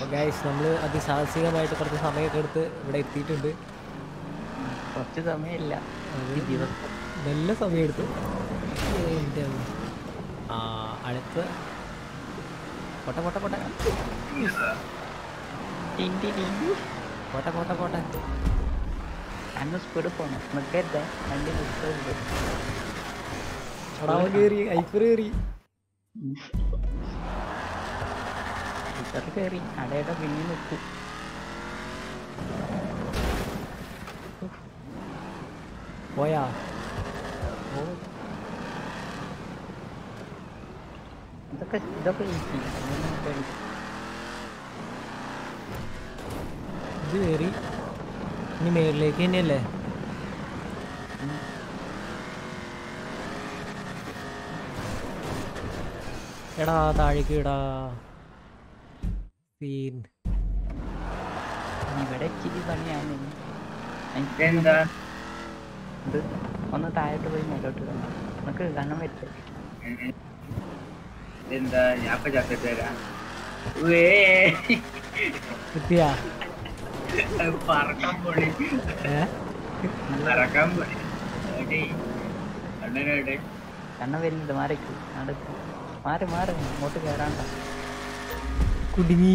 അപ്പോൾ ഗൈസ് നമ്മൾ അതിസാഹസികമായിട്ട് കുറച്ച് സമയമൊക്കെ എടുത്ത് ഇവിടെ എത്തിയിട്ടുണ്ട്. കുറച്ച് സമയമില്ല. നല്ല സമയം എടുത്തു ആ അടുത്ത്. പോട്ടെ പോട്ടെ പോട്ടെ. പോട്ടെ പോട്ടെ പോട്ടെ. അന്ന് സ്പീഡ് പോണം. നിൽക്കരുത് വണ്ടി അവൻ കയറി ഐഫർ കയറി ടീച്ചർ കയറി. അടയുടെ പിന്നെ നിൽക്കും. പോയാ? ഇതൊക്കെ ഇതൊക്കെ ഇത് കയറി. ഇനി മേളിലേക്ക് തന്നെയല്ലേ? എടാ താഴേക്ക് ഇടാ സീൻ ഇവിടെ ഇച്ചിരി പണിയാണ് എന്താ? ഇത് ഒന്ന് താഴോട്ട് പോയി മേലോട്ട് നമുക്ക് കണ്ണം വെച്ച് എന്താ? ഞാൻ ഇപ്പൊ ചത്തിട്ട് തരാം ഉവ്വേ. കിട്ടിയാ? പറക്കാൻ പോണി. ഏ? പറക്കാൻ പോണി. എടീ, അണ്ണനെ വരുന്നുണ്ട്. മാറിക്ക്. നടക്ക്. മാറി മാറി. ഇങ്ങോട്ട് കയറാണ്ട കുടുങ്ങി.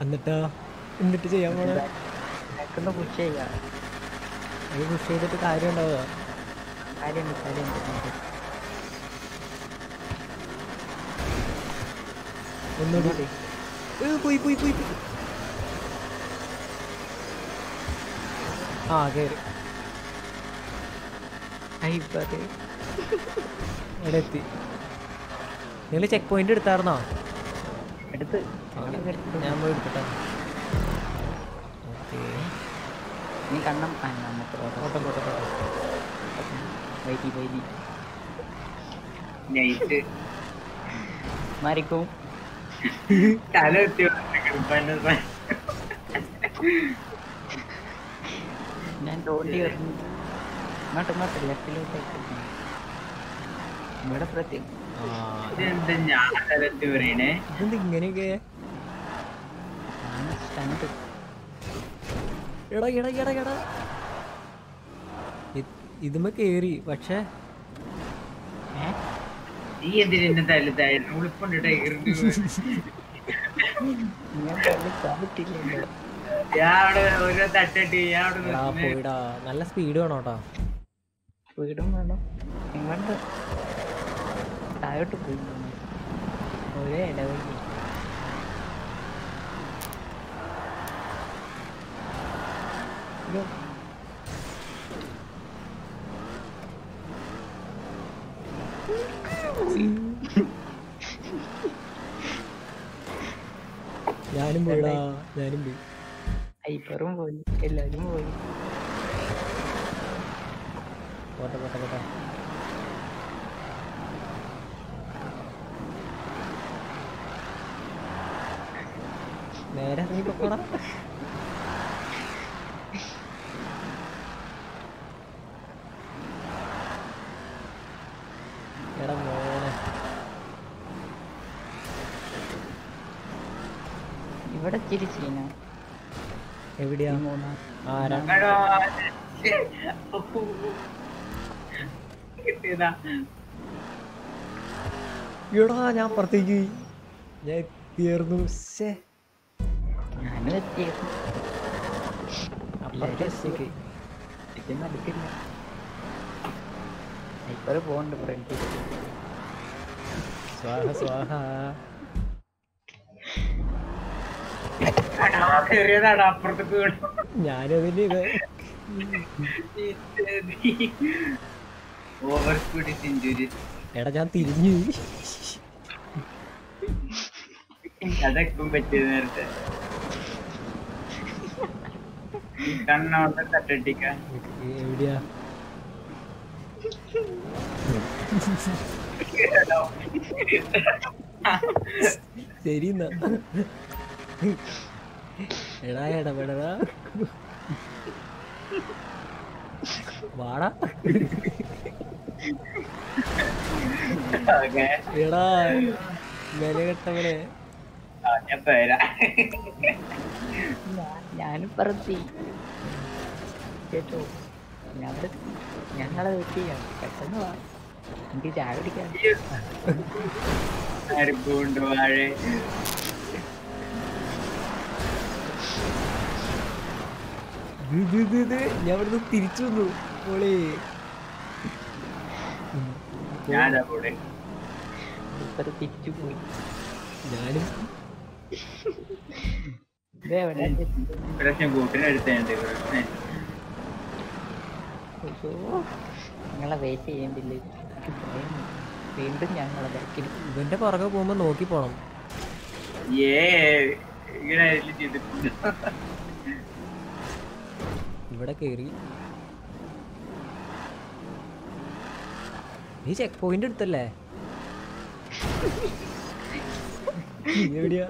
എന്നിട്ടാ? എന്നിട്ട് ചെയ്യാൻ പോണ? പുഷ് ചെയ്യാം പുഷ് ചെയ്തിട്ട് കാര്യം ഉണ്ടാവുക. കാര്യമുണ്ട് കാര്യമുണ്ട് ഒന്നുകൂടി. പോയി പോയി പോയി. ആ കയറി ഹൈപ്പർ ഇവിടെ എത്തി നിങ്ങൾ ചെക്ക് പോയിന്റ് എടുത്തായിരുന്നോ? എടുത്ത്. ഞാൻ പോയി എടുക്കട്ടെ നീ കണ്ണം വൈകി വൈകി. നൈറ്റ്. മാറിക്കും. തല ഞാൻ തോണ്ടി വരുന്നു ഇങ്ങോട്ട് ഇങ്ങോട്ട് ലെഫ്റ്റിലോട്ടേക്ക് ഇവിടെ പ്രത്യേകം ആ ഇതെന്താ ഞാൻ തല എത്തി പറയണേ ഇതെന്ത് ഇങ്ങനെയൊക്കെ? സ്റ്റണ്ട് എടാ എടാ എടാ എടാ. ഇത്- ഇതുമ്മ കേറി പക്ഷേ. നീ എന്തിനാ നല്ല സ്പീഡ് വേണോട്ടാ. സ്പീഡും വേണം. ഇങ്ങോട്ട് താഴോട്ട് പോയി ഒരേ ഇടവഴി ഞാനും പോയിടാ ഞാനും പോയി. ഹൈപ്പറും പോയി. എല്ലാരും പോയി. പോട്ടെ പോട്ടെ പോട്ടെ. നേരെ നീ പോടാ എടാ മോനെ. ഇവിടെ ഇച്ചിരി സീന എവിടെയാ മൂന്നാം ആരാ? എടാ, ഞാൻ പുറത്തേക്ക് ഞാൻ പേർന്നു ശ്ശേ. ഞാനും എത്തിയത് അപ്പുറത്തെ എത്തിക്ക്. ഇത് നടക്കില്ല. ഹൈപ്പർ പോകണ്ട് ഫ്രണ്ട് സ്വാഹ സ്വാഹ. ഓവർ സ്പീഡ് സെഞ്ചുറി എടാ ഞാൻ തിരിഞ്ഞു. അതൊക്കെ പറ്റിയത് നേരത്തെ? കണ്ണോട്ട് തട്ടിട്ടിക്കാൻ എവിടെയാ? ശരി എടാ ഇടപെടടാ വാടാ. എടാ വില കെട്ടവനെ ഞാൻ പേരാ. ഞാ- ഞാനും പറത്തി. കേട്ടോ. ഞങ്ങൾ ഞങ്ങളെ വെയിറ്റ് ചെയ്യാം പെട്ടെന്ന് വാ. എനിക്ക് ചായ കുടിക്കാൻ. അരിപ്പുണ്ട് വാഴ. ഞാൻ ഇവിടുന്ന് തിരിച്ചു വന്നു. മോളെ. തിരിച്ചു പോയി. ഞാനും. പ്രശ്നം കൂട്ടിനടുത്തുണ്ട് പ്രശ്നം അയ്യോ നിങ്ങളെ വെയിറ്റ് ചെയ്യണ്ടില്ലേ? എനിക്ക് ഭയം. വീണ്ടും ഞങ്ങളെ ബാക്കിൽ ഇവന്റെ പുറകെ പോകുമ്പോ നോക്കി പോണം. ഇവിടെ കേറി. നീ ചെക്ക് പോയിന്റ് എടുത്തല്ലേ? എവിടെയാ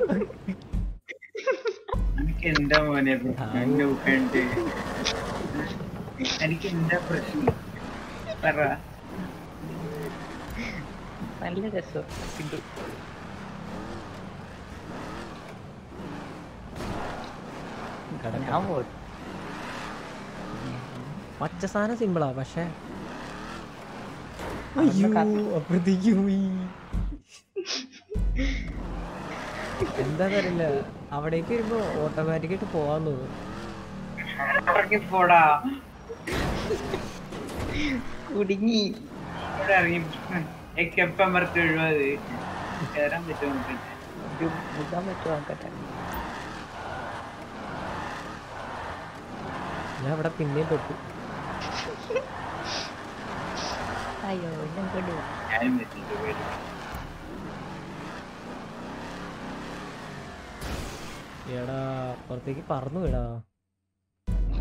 എനിക്ക് എന്താ മോനെ? എനിക്ക് എന്താ പ്രശ്നം. പറ. നല്ല രസം ഞാൻ പോയി. പച്ച സാധനം സിമ്പിളാ പക്ഷെ അതൊന്ന് അയ്യോ കത്തി- അപ്പുറത്തേക്ക് പോയി. എന്താ അറിയില്ല അവിടേക്ക് വരുമ്പോ ഓട്ടോമാറ്റിക് ആയിട്ട് പോവാൻ തോന്നുന്നു പോടാ. കുടുങ്ങി. ഇവിടെ ഇറങ്ങി എപ്പം മറത്ത് എഴുപത് കയറാൻ പറ്റുമോ നോക്കട്ടെ ഇത് മുഖാൻ പറ്റുമോ നോക്കട്ടെ ഞാൻ അവിടെ പിന്നെയും തൊട്ടു അയ്യോ എന്നെ കൊണ്ടു ഞാനും പറ്റില്ല പേര് എടാ പുറത്തേക്ക് പറന്നു വിടാ.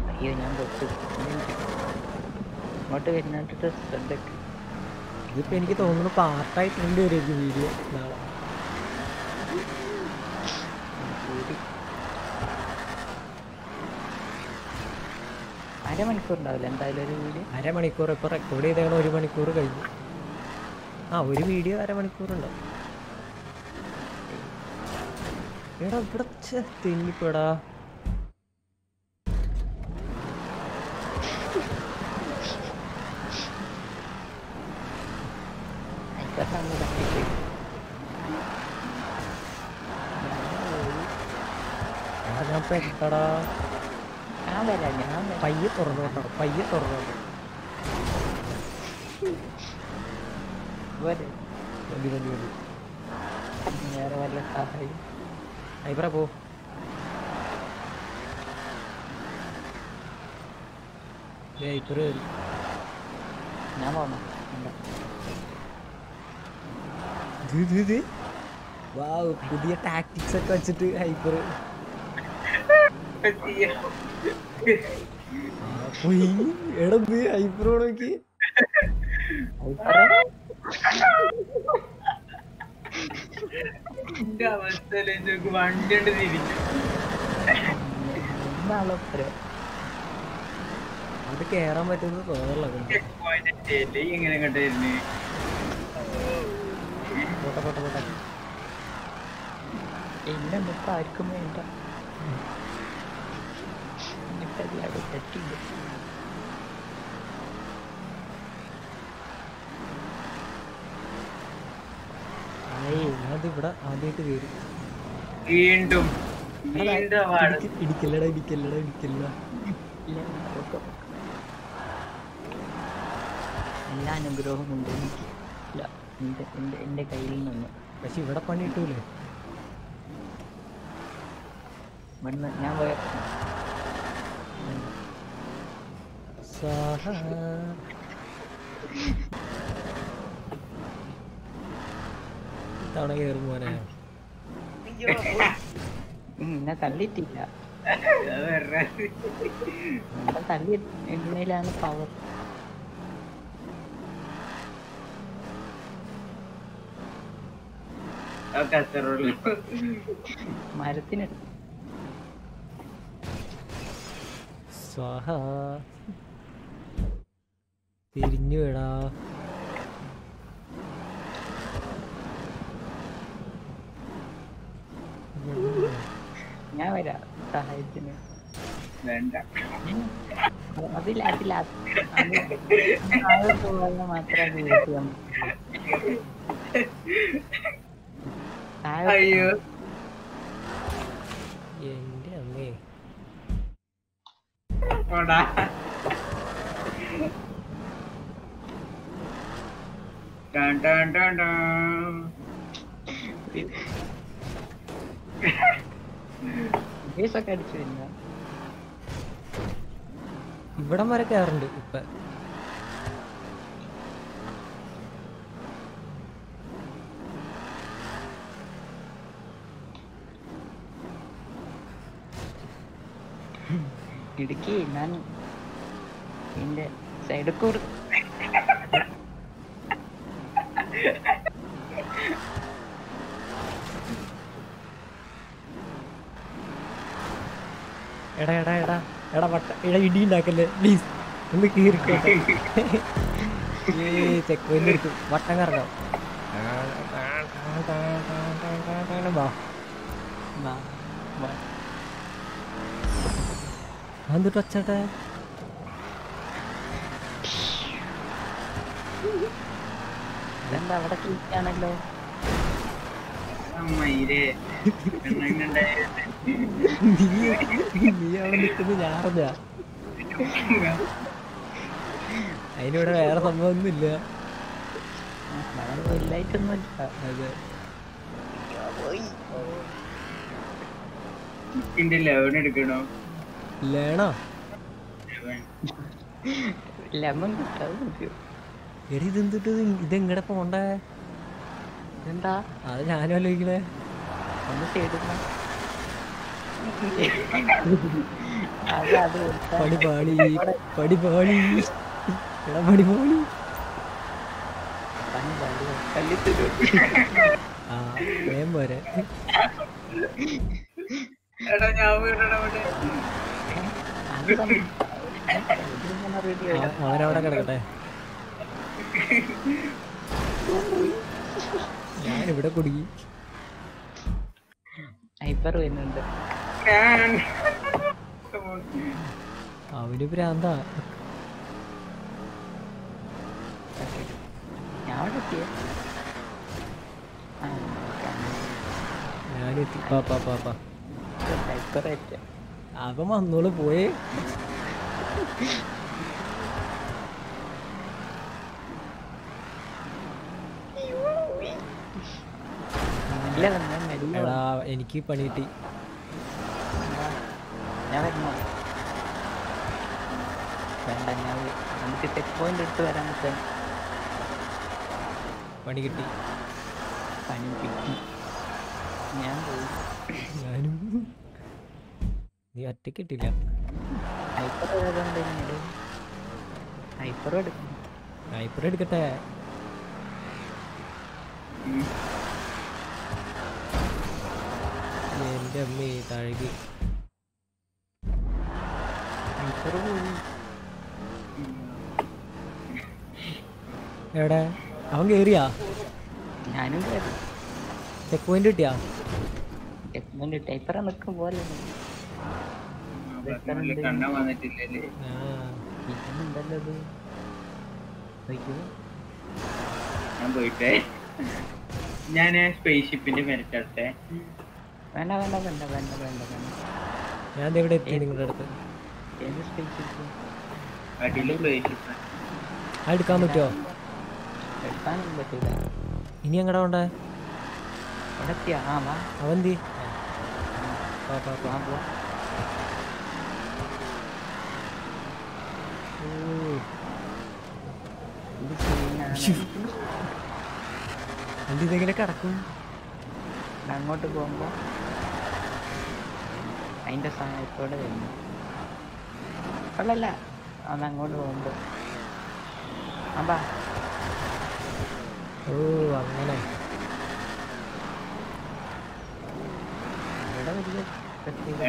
അയ്യോ ഞാൻ പൊട്ടു ഇങ്ങോട്ട് വരുന്നിട്ട് ശ്രദ്ധക്ക് ഇതിപ്പോ എനിക്ക് തോന്നുന്നു പാർട്ടായിട്ടുണ്ട് ഒരു വീഡിയോ നാളെ. അരമണിക്കൂർ ഉണ്ടാവില്ല എന്തായാലും ഒരു വീഡിയോ? അരമണിക്കൂർ ഇപ്പൊ റെക്കോർഡ് ചെയ്തേക്കണ ഒരു മണിക്കൂർ കഴിഞ്ഞു. ആ ഒരു വീഡിയോ അരമണിക്കൂർ ഉണ്ടാവും എടാ ഇവിടെ തെന്നിപ്പോടാ. അങ്ങ് തട്ടിപ്പോയി ഞാൻ പെട്ടടാ ഞാൻ വരാം ഞാൻ പയ്യെ തുറന്നോട്ടോ പയ്യെ തുറന്നോട്ടോ വരെ മതി മതി മതി വേറെ വല്ല സഹായം ഐബ്ര പോ. ഞാൻ പോണം പുതിയ ടാക്ടിക്സ് ഒക്കെ വെച്ചിട്ട് ഹൈപ്പർ പോയി. എടത് ഹൈപ്പർ നോക്കി വണ്ടി തിരിച്ചു അത് കേറാൻ പറ്റുന്നത് തോന്നുള്ളൂ ഇങ്ങനെ പോട്ടെ പോട്ടെ പോട്ടെ. എന്നെ മുപ്പ ആർക്കും വേണ്ട. ഇവിടെ ആദ്യമായിട്ട് കയറി വീണ്ടും ഇടിക്കല്ലടാ ഇടിക്കല്ലടാ ഇടിക്കല്ലടാ. എല്ലാ അനുഗ്രഹവും ഉണ്ട് എനിക്ക്. ഇല്ല. എന്റെ എന്റെ എന്റെ കയ്യിൽ നിന്ന്. പക്ഷെ ഇവിടെ പണി കിട്ടൂലേ? ഇവിടുന്ന് ഞാൻ പോയ തവണ ഇത്തവണ കയറും മോനെ? ഉം, എന്നെ തള്ളിയിട്ടില്ല. തള്ളി എണ്ണയിലാണ് പവർ മരത്തിന് സ്വാഹ. തിരിഞ്ഞു വിടാ. ഞാൻ വരാ സഹായത്തിന്. വേണ്ട. അതില്ല അതില്ല. മാത്രമേ അയ്യോ. എന്റെ അമ്മേ. പോടാ ഡാൻ ഡാൻ ഡാൻ dun. ബേസൊക്കെ അടിച്ചു ഇവിടം വരെ കയറുന്നുണ്ട് ഇപ്പൊ. ഇടുക്കി ഞാൻ എന്റെ സൈഡ് കൂർ എടാ എടാ എടാ എടാ വട്ട എടാ ഇടി ഉണ്ടാക്കല്ലേ പ്ലീസ് ഒന്ന് കീറിക്കോട്ടെ ഏ ചെക്ക് പോയിന്റ് എടുത്തു വട്ടം കറങ്ങാം വാ അതെന്തിട്ട് വച്ചട്ടെ അവിടെ ക്ലിക്കാണല്ലോ നീ അവിടെ നിൽക്കുന്നത് അതിനിവിടെ വേറെ സംഭവം ഒന്നുമില്ല വളരെ വലുതായിട്ടൊന്നുമില്ല അതെ. ഇതിന്റെ ലെവൻ എടുക്കണോ? ലേണോ? ലെമൺ എടി ഇത് എന്തിട്ട് ഇത് എങ്ങടെ പോണ്ടേ? എന്താ? അത് ഞാനും ആലോചിക്കണേ. പടി പാളി പടി പാളി എടാ പടി പാളി പണി പാടിയോ? തല്ലി തരുമോ? ആ വേം പോരെ എടാ ഞാൻ വീടണം അവനവിടെ കിടക്കട്ടെ. ഞാനിവിടെ കുടുങ്ങി. ഹൈപ്പർ വരുന്നുണ്ട്. അവന് ഭ്രാന്താ. ഞാൻ അവിടെ എത്തിയേ ഞാനെത്തി. പാപ്പാ പാപ്പാ പാ പാ. ഹൈപ്പർ ആയിട്ട്. അവൻ വന്നോളൂ പോയേ. എനിക്ക് പണി കിട്ടി. നമുക്ക് ചെക്ക് പോയിന്റ് എടുത്ത് വരാൻ പറ്റാൻ പണി കിട്ടി. പണി കിട്ടി. ഞാൻ പോയി. ഞാനും നീ ഒറ്റയ്ക്ക് കിട്ടില്ല ഹൈപ്പർ എടുക്കട്ടെ. എന്റെ അമ്മേ തഴകി. എവിടെ? അവൻ കേറിയാ? ഞാനും ചെക്ക് പോയിന്റ് കിട്ടിയാ? ചെക്ക് പോയിന്റ് ഹൈപ്പർ നിൽക്കും പോലെ. ഞാൻ പോയിട്ടേ. ഞാൻ സ്പേസ് ഷിപ്പിന്റെ മെരച്ചട്ടെ വേണ്ട വേണ്ട വേണ്ട വേണ്ട വേണ്ട വേണ്ട. ഞാൻ ദേ ഇവിടെ എത്തി നിങ്ങളുടെ അടുത്ത്. എടുക്കാൻ പറ്റുമോ എടുക്കാനൊന്നും പറ്റില്ല ഇനി എങ്ങടാ കൊണ്ടേ അവന്തി പാ പാ പാ വാ പോ ഓ, ഇതെങ്ങനെ കിടക്കും? അങ്ങോട്ട് പോകുമ്പോ അതിന്റെ സഹായത്തോടെ വരുന്നു അല്ലല്ല അത് അങ്ങോട്ട് പോകുമ്പോ. അമ്പാ ഓ അങ്ങനെ. ഇവിടെ വലിയ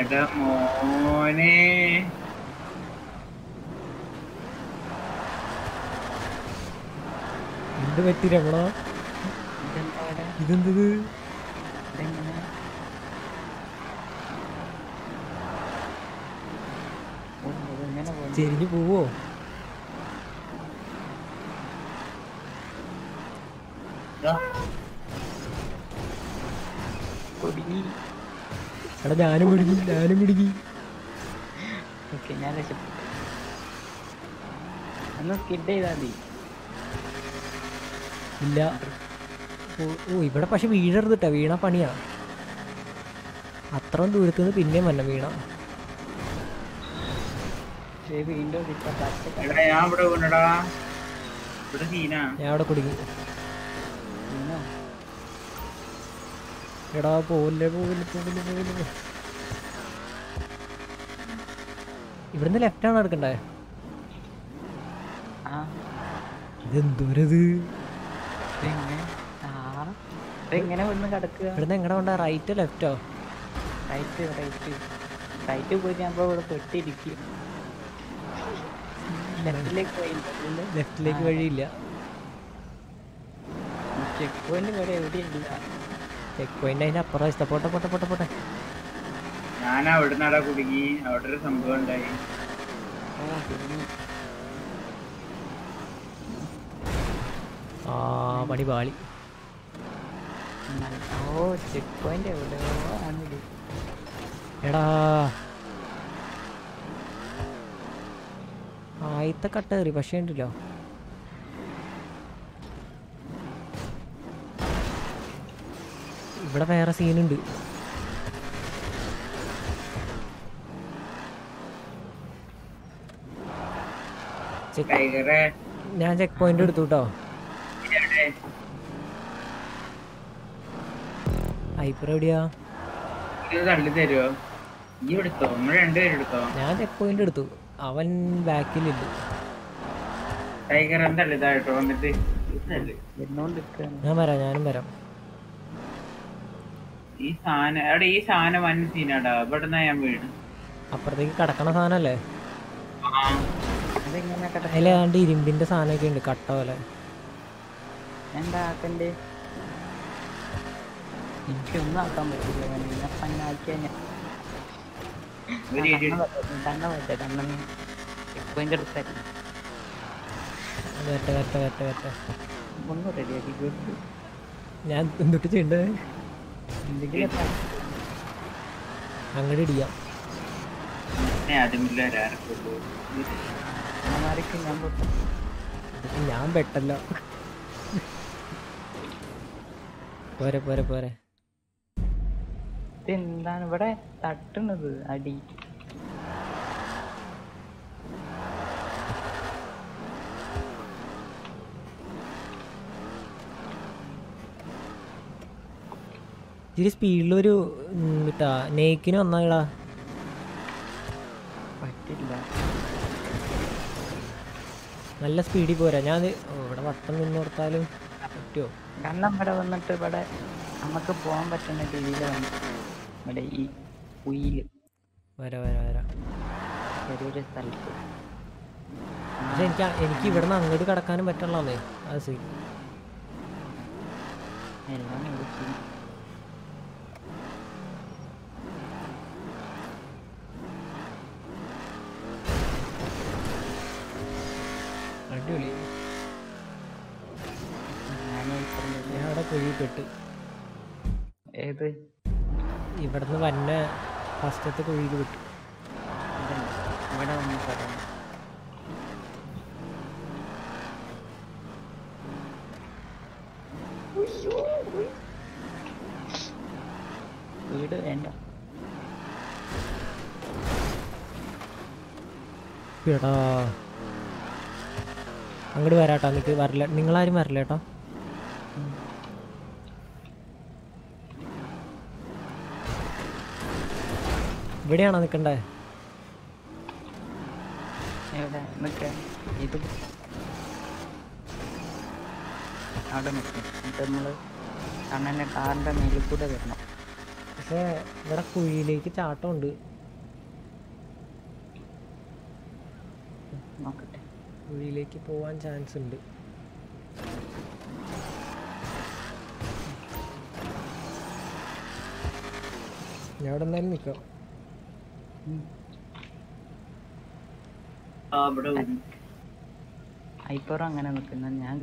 എടാ മോനെ. എന്ത് പറ്റി രമണ? ഇതെന്തത് ചെരിഞ്ഞു പോവോ? എടാ ഞാനും പിടിക്കും ഞാനും പിടിക്കി ഓക്കെ ഞാൻ രക്ഷപ്പെട്ടു. ഒന്ന് സ്കിഡ് ചെയ്താൽ മതി. ഇല്ല. ഓ ഇവിടെ പക്ഷെ വീഴരുത് കേട്ടോ വീണ പണിയാ. അത്രയും ദൂരത്ത് നിന്ന് പിന്നെയും വന്ന വീണ. ഞാൻ അവിടെ കുടുങ്ങി. എടാ പോവില്ലേ പോവില്ലേ പോവില്ലേ പോവില്ലേ. ഇവിടുന്ന് ലെഫ്റ്റ് ആണ് എടുക്കണ്ടേ? ഇതെന്തോരത്? ഇതെങ്ങനെ വന്ന് കിടക്കുക? ഇവിടുന്ന് എങ്ങനെ കൊണ്ട? റൈറ്റ് ലെഫ്റ്റോ റൈറ്റ് റൈറ്റ് റൈറ്റ് പോയി ഞാൻ ഇപ്പൊ ഇവിടെ പെട്ടിരിക്കും. ലെഫ്റ്റിലേക്ക് പോയില്ല ലെഫ്റ്റിലേക്ക് വഴിയില്ല. ചെക്ക് പോയിന്റ് വരെ എവിടെയില്ല. ചെക്ക് പോയിന്റ് അതിന്റെ അപ്പുറം ഇഷ്ടം പോട്ടെ പോട്ടെ പോട്ടെ പോട്ടെ. ഞാൻ അവിടെ നടാ കുടുങ്ങി. അവിടെ ഒരു സംഭവം ഉണ്ടായി. ഓ കുടുങ്ങി. പണി പാളി. ആയിത്ത ഓ ചെക്ക് പോയിന്റ് എവിടെയോ ആണിത് എടാ. ആദ്യത്തെ കട്ട കയറി പക്ഷേ ഉണ്ടല്ലോ. ഇവിടെ വേറെ സീനുണ്ട്. ഞാൻ ചെക്ക് പോയിന്റ് എടുത്തു കേട്ടോ ഞാൻ ചെക്ക് പോയിന്റ് എടുത്തു. അവൻ ബാക്കിലില്ല ടൈഗർ എന്തല്ലേ ഇതായിട്ടോ വന്നിട്ട് ഇതല്ലേ. വരുന്നോണ്ടിരിക്കുകയാണ് ഞാൻ വരാം ഞാനും വരാം. ഈ സാധനം അവിടെ ഈ സാധനം വൻ സീനാടാ. ഞാൻ വീണ്. അപ്പുറത്തേക്ക് കടക്കണ സാധനല്ലേ? അതിലാണ്ട് ഇരുമ്പിന്റെ സാധനമൊക്കെ ഉണ്ട് കട്ട പോലെ. എന്താ ആക്കണ്ടേ? എനിക്കൊന്നും ആക്കാൻ പറ്റില്ല ഞാൻ പന്നാക്കിയാ ഞാൻ പറ്റേ വരട്ടെ വരട്ടെ വരട്ടെ വരട്ടെ. ഒന്നും റെഡിയാക്കി കൊടുത്തു ഞാൻ എന്തൊട്ട് ചെയ്യണ്ടത് എന്തെങ്കിലും അങ്ങോട്ട് ഇടിയാം. ഞാൻ പെട്ടല്ല. പോരെ പോരെ പോരെ. ഇതെന്താണ്? ഇവിടെ തട്ടുന്നത് അടി. ഇത്തിരി സ്പീഡിലൊരു കിട്ടാ നെയ്ക്കിന് വന്നാടാ പറ്റില്ല. നല്ല സ്പീഡിൽ പോരാ. ഞാൻ ഇവിടെ വട്ടം നിന്ന് കൊടുത്താലും പറ്റുമോ? കാരണം ഇവിടെ വന്നിട്ട് ഇവിടെ നമുക്ക് പോകാൻ പറ്റുന്ന രീതിയിൽ വന്നു. ഇവിടെ ഈ കുയിൽ വരാ വരാ വരാ. ചെറിയൊരു സ്ഥലത്ത്. പക്ഷെ എനിക്ക് എനിക്ക് ഇവിടെ നിന്ന് അങ്ങോട്ട് കിടക്കാനും പറ്റുള്ളന്നേ. അത് സീ എല്ലാം വിളിച്ചു അടിപൊളി ഞാൻ ഈ പറഞ്ഞില്ലേ, ഞാൻ പെട്ട് ഏത്? ഇവിടുന്ന് വന്ന ഫസ്റ്റത്തെ കുഴിയിൽ വിട്ടു. ഇവിടെ വന്ന് പറയാം വീട് വേണ്ട. എടാ. അങ്ങോട്ട് വരാട്ടോ നിങ്ങൾക്ക് വരില്ല. നിങ്ങളാരും വരില്ല കേട്ടോ. ഇവിടെയാണോ നിൽക്ക ഇത്. അവിടെ നിൽക്കും എന്നിട്ട് നമ്മൾ കണ്ണന്റെ കാറിന്റെ മേലിൽ കൂടെ വരണം. പക്ഷേ ഇവിടെ കുഴിയിലേക്ക് ചാട്ടമുണ്ട്. നോക്കട്ടെ. കുഴിയിലേക്ക് പോവാൻ ചാൻസ് ഉണ്ട്. ഞാൻ ഇവിടെ എന്തായാലും നിൽക്കാം. അങ്ങനെ നിൽക്കുന്ന ഞാൻ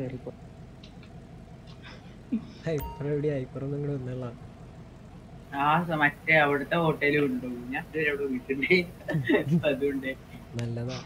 ഹൈപ്പർ വന്നുള്ള ആ മറ്റേ അവിടുത്തെ ഹോട്ടലിൽ ഉണ്ടോ? ഞാൻ അവിടെ വീട്ടിണ്ടേ അതുകൊണ്ട് നല്ലതാ.